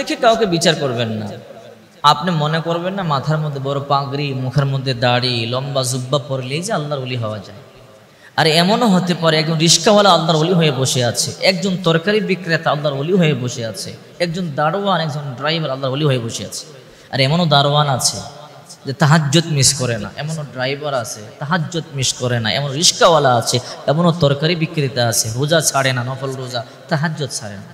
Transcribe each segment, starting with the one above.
দেখে কাউকে বিচার করবেন না। আপনি মনে করবেন না, মাথার মধ্যে বড় পাগড়ি, মুখের মধ্যে দাড়ি, লম্বা জুব্বা পরলেই যে আল্লাহর অলি হওয়া যায়। আর এমনও হতে পারে একজন রিক্সাওয়ালা আল্লাহর অলি হয়ে বসে আছে, একজন তরকারি বিক্রেতা আল্লাহর অলি হয়ে বসে আছে, একজন দারোয়ান, একজন ড্রাইভার আল্লাহর অলি হয়ে বসে আছে। আর এমনও দারোয়ান আছে যে তাহাজ্জত মিস করে না, এমনও ড্রাইভার আছে তাহাজ্জত মিস করে না এমন রিক্সাওয়ালা আছে, এমনও তরকারি বিক্রেতা আছে, রোজা ছাড়ে না, নফল রোজা তাহাজ্জত ছাড়ে না।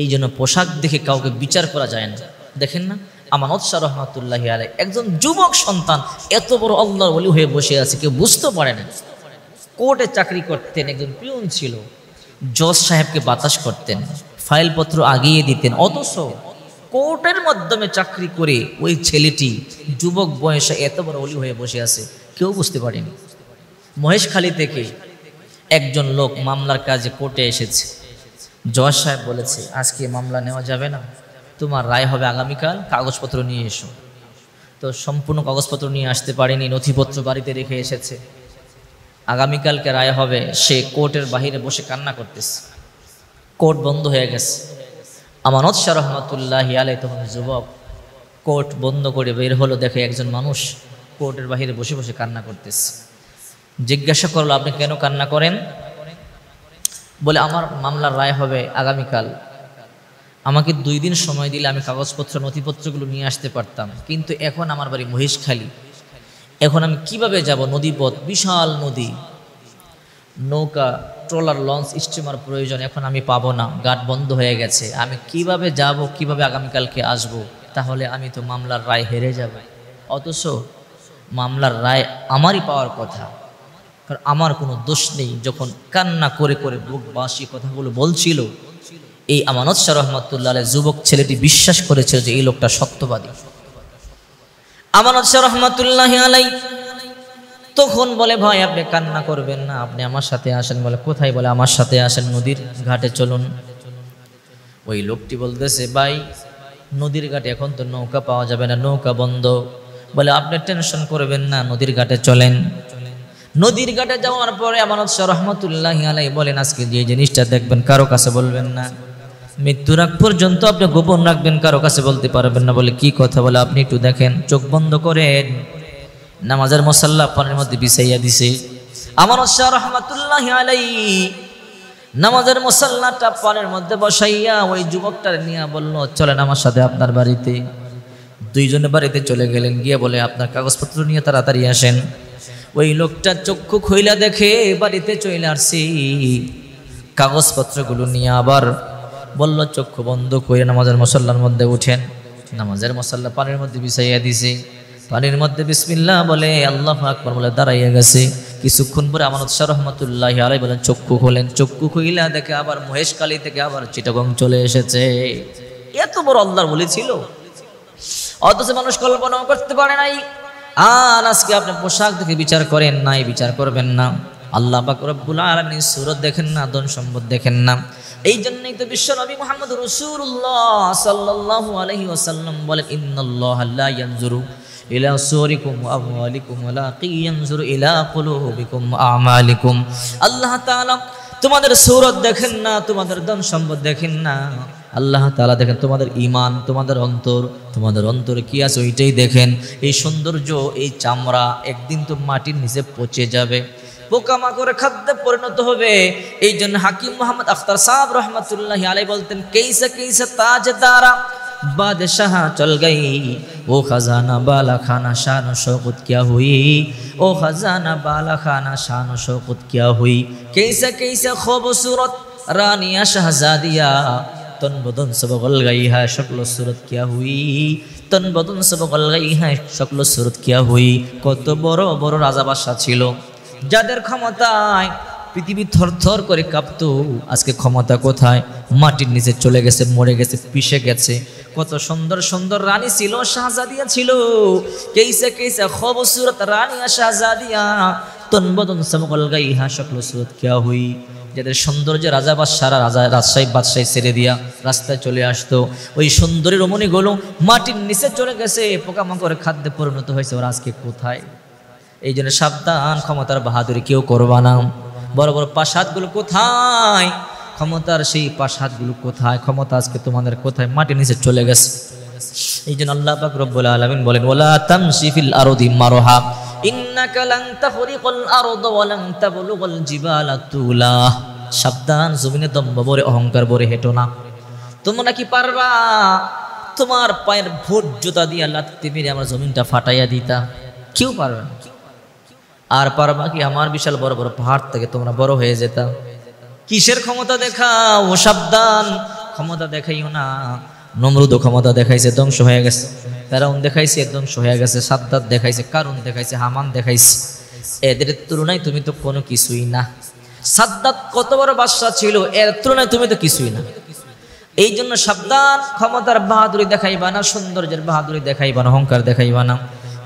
এই জন্য পোশাক দেখে কাউকে বিচার করা যায় না। দেখেন না? আমানত শাহ রহমাতুল্লাহ আলাই একজন যুবক সন্তান এত বড় আল্লাহর বলি হয়ে বসে আছে, কেউ বুঝতে পারে না। কোর্টে চাকরি করতেন, একজন পিউন ছিল। জজ সাহেবকে বাতাস করতেন, ফাইলপত্র আগিয়ে দিতেন, অথচ কোর্টের মাধ্যমে চাকরি করে ওই ছেলেটি যুবক বয়সে এত বড় অলি হয়ে বসে আছে, কেউ বুঝতে পারেনি। মহেশখালী থেকে একজন লোক মামলার কাজে কোর্টে এসেছে। জজ সাহেব বলেছে, আজকে মামলা নেওয়া যাবে না। তোমার রায় হবে আগামীকাল, কাগজপত্র নিয়ে এসো। তো সম্পূর্ণ কাগজপত্র নিয়ে আসতে পারেনি, নথিপত্র বাড়িতে রেখে এসেছে। আগামীকালকে রায় হবে, সে কোর্টের বাহিরে বসে কান্না করতেছে। কোর্ট বন্ধ হয়ে গেছে। আমানত শাহ রহমতুল্লাহ আলাই তখন যুবক কোর্ট বন্ধ করে বের হলো, দেখে একজন মানুষ কোর্টের বাহিরে বসে বসে কান্না করতেছে। জিজ্ঞাসা করল, আপনি কেন কান্না করেন? বলে, আমার মামলার রায় হবে আগামীকাল। আমাকে দুই দিন সময় দিলে আমি কাগজপত্র, নথিপত্রগুলো নিয়ে আসতে পারতাম। কিন্তু এখন আমার বাড়ি মহিষখালী এখন আমি কীভাবে যাব? নদীপথ, বিশাল নদী। নৌকা, ট্রলার, লঞ্চ, স্টিমার প্রয়োজন। এখন আমি পাবো না। গাট বন্ধ হয়ে গেছে। আমি কীভাবে যাব? কীভাবে আগামীকালকে আসব? তাহলে আমি তো মামলার রায় হেরে যাব। অথচ মামলার রায় আমারই পাওয়ার কথা। কারণ আমার কোনো দোষ নেই যখন কান্না করে করে বুক বাসি কথাগুলো বলছিল। এই আমানত শাহ রহমতুল্লাহ যুবক ছেলেটি বিশ্বাস করেছিল যে এই লোকটা সত্যবাদী। আমানত শাহ রহমতুল্লাহ আলাই তখন বলে, ভাই, আপনি কান্না করবেন না, আপনি আমার সাথে আসেন। বলে, কোথায়? বলে, আমার সাথে আসেন নদীর ঘাটে, চলুন। ওই লোকটি বলতেছে, ভাই, নদীর ঘাটে এখন তো নৌকা পাওয়া যাবে না, নৌকা বন্ধ। বলে, আপনি টেনশন করবেন না, নদীর ঘাটে চলেন। নদীর ঘাটে যাওয়ার পরে আমানত শাহ রহমতুল্লাহ আলাই বলেন, আজকে যে জিনিসটা দেখবেন কারও কাছে বলবেন না। মৃত্যুর আগ পর্যন্ত আপনি গোপন রাখবেন, কারও কাছে বলতে পারবেন না বলে কি কথা বলে আপনি একটু দেখেন, চোখ বন্ধ করেন। নামাজের মশাল্লা পানির মধ্যে বিছাইয়া দিছে। আমানত শাহ রহমাতুল্লাহ আলাই নামাজের মশাল্লাটা পানের মধ্যে বসাইয়া ওই যুবকটার নিয়ে বলল, চলেন আমার সাথে আপনার বাড়িতে। দুইজনে বাড়িতে চলে গেলেন, গিয়ে বলে, আপনার কাগজপত্র নিয়ে তাড়াতাড়ি আসেন। ওই লোকটা চক্ষু খইলা দেখে বাড়িতে চলে আসছি কাগজপত্রগুলো নিয়ে আবার বলল, চক্ষু বন্ধ করে নামাজের মশাল্লার মধ্যে উঠেন। নামাজের মশাল্লা পানির মধ্যে বিছাইয়া দিছে। পানির মধ্যে বিসমিল্লা বলে, আল্লাহ আকবর বলে দাঁড়াইয়া গেছে। কিছুক্ষণ পরে আমানত শাহ রহমতুল্লাহ আলাই বলেন, চক্ষু খোলেন। চক্ষু খুইলা দেখে আবার মহেশকালী থেকে আবার চিটাগং চলে এসেছে। এত বড় আল্লাহর বলেছিল অথচ মানুষ কল্পনাও করতে পারে নাই। আর আজকে আপনি পোশাক দেখে বিচার করেন নাই বিচার করবেন না। আল্লাহ পাক আলামিন সুরত দেখেন না, ধন সম্পদ দেখেন না। এই জন্যই তো বিশ্ব নবী মুহাম্মদ রাসূলুল্লাহ সাল্লাল্লাহু আলাইহি ওয়াসাল্লাম বলেন ইয়ানজুরু ইলা ইলা আল্লাহ তোমাদের সুরত দেখেন না, তোমাদের ধন সম্পদ দেখেন না। আল্লাহ তালা দেখেন, তোমাদের ইমান তোমাদের অন্তর তোমাদের অন্তর কি আছে ওইটাই দেখেন। এই সৌন্দর্য, এই চামড়া একদিন তো মাটির নিচে পচে যাবে। পোকামাকড়ে খাদ্যে পরিণত হবে। এই জন্য হাকিম মোহাম্মদ আখতার সাহাব রহমতুল্লাহ আলাই বলতেন, কেইসা কেইসা তাজ দ্বারা বাদশাহ, চল গাই। ও খাজানা বালা খানা শান শৌকত কিয়া হুই। ও খাজানা বালা খানা শান শৌকত কিয়া হুই। কেইসা কেইসা খবসুরত রানিয়া শাহজাদিয়া? তন বদন সব গল গাইহা, সকল সুরত কিয়া হুই। তন বদন সব গল গাইহা, সকল সুরত কিয়া হুই। কত বড় বড় রাজা বাদশাহ ছিল। যাদের ক্ষমতায় পৃথিবী থর করে কাঁপতো, আজকে ক্ষমতা কোথায়? মাটির নিচে চলে গেছে, মরে গেছে, পিষে গেছে। কত সুন্দর সুন্দর রানী ছিল, শাহজাদিয়া ছিল। কেইসে কেইসে খবসুরত রানী শাহজাদিয়া। তন বদন সমগল গাই হা সকল সুরত কিয়া হুই। যাদের সৌন্দর্য রাজা বাদশারা রাজা রাজশাহী বাদশাহী ছেড়ে দিয়া রাস্তায় চলে আসতো। ওই সুন্দরী রমণীগুলো মাটির নিচে চলে গেছে, পোকামাকড়ের খাদ্যে পরিণত হয়েছে। ওরা আজকে কোথায়? এই জন্য সাবধান, ক্ষমতার বাহাদুরি কেউ করবা না। বড় বড় প্রাসাদগুলো কোথায়? ক্ষমতার সেই পাশাদগুলো কোথায়? ক্ষমতা আজকে তোমাদের কোথায়? মাটির নিচে চলে গেছে। এই জন্য আল্লাহ পাক রব্বুল আলামিন বলেন ওলা তামশি ফিল আরদি মারহা। ইন্নাকা লান তাখরিকাল আরদ ওয়া লান তাবলুগাল জিবালা তুলা। সাবধান, জমিনে দম্ভ ভরে, অহংকার ভরে হেঁটো না। তোমরা কি পারবা? তোমার পায়ের ভোট জুতা দিয়ে লাত্তি মেরে আমার জমিনটা ফাটাইয়া দিতা। কেউ পারবে না। আর পারবা কি? আমার বিশাল বড় বড় পাহাড় থেকে তোমরা বড় হয়ে যেতা। কিসের ক্ষমতা দেখাও? সাবধান, ক্ষমতা দেখাইও না। নমরুদ ক্ষমতা দেখাইছে, ধ্বংস হয়ে গেছে। ফেরাউন দেখাইছে, একদম হয়ে গেছে, সাদ্দাত দেখাইছে, কারুন দেখাইছে, হামান দেখাইছে। এদের তুলনায় তুমি তো কোনো কিছুই না। সাদ্দাত কত বড় বাদশা ছিল, এর তুলনায় তুমি তো কিছুই না। এই জন্য সাবধান, ক্ষমতার বাহাদুরি দেখাইবা না, সৌন্দর্যের বাহাদুরি দেখাইবা না, অহংকার দেখাইবা না।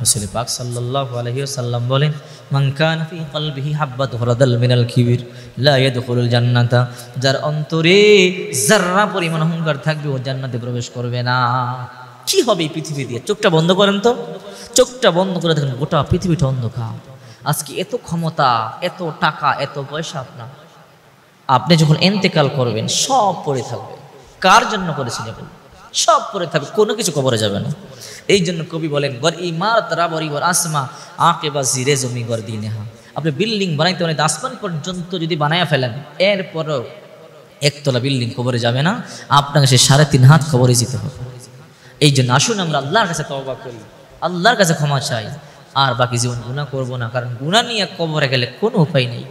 রসুল পাক সাল্লাল্লাহু আলাইহি ওয়াসাল্লাম বলেন, মান কান ফি কলবিহি হাব্বাত হরাদাল মিনাল কিবির, লা ইয়াদখুলুল জান্নাতা। যার অন্তরে যাররা পরিমাণ অহংকার থাকবে, ও জান্নাতে প্রবেশ করবে না। কি হবে এই পৃথিবী দিয়ে? চোখটা বন্ধ করেন তো। চোখটা বন্ধ করে দেখেন, গোটা পৃথিবীটা অন্ধকার। আজকে এত ক্ষমতা, এত টাকা, এত পয়সা আপনার। আপনি যখন এন্তেকাল করবেন, সব পড়ে থাকবে। কার জন্য করেছেন এগুলো? সব পড়ে থাকবে, কোনো কিছু কবরে যাবে না। এই জন্য কবি বলেন, গর ইমারত রাবরি গর আসমা আঁকে বা জিরে জমি গর দিনে হা আপনি বিল্ডিং বানাইতে অনেক আসমান পর্যন্ত যদি বানায়া ফেলেন, এরপরও একতলা বিল্ডিং কবরে যাবে না। আপনাকে সে সাড়ে তিন হাত কবরে যেতে হবে। এই জন্য আসুন আমরা আল্লাহর কাছে তবা করি, আল্লাহর কাছে ক্ষমা চাই, আর বাকি জীবন গুণা করব না, কারণ গুণা নিয়ে কবরে গেলে কোনো উপায় নেই।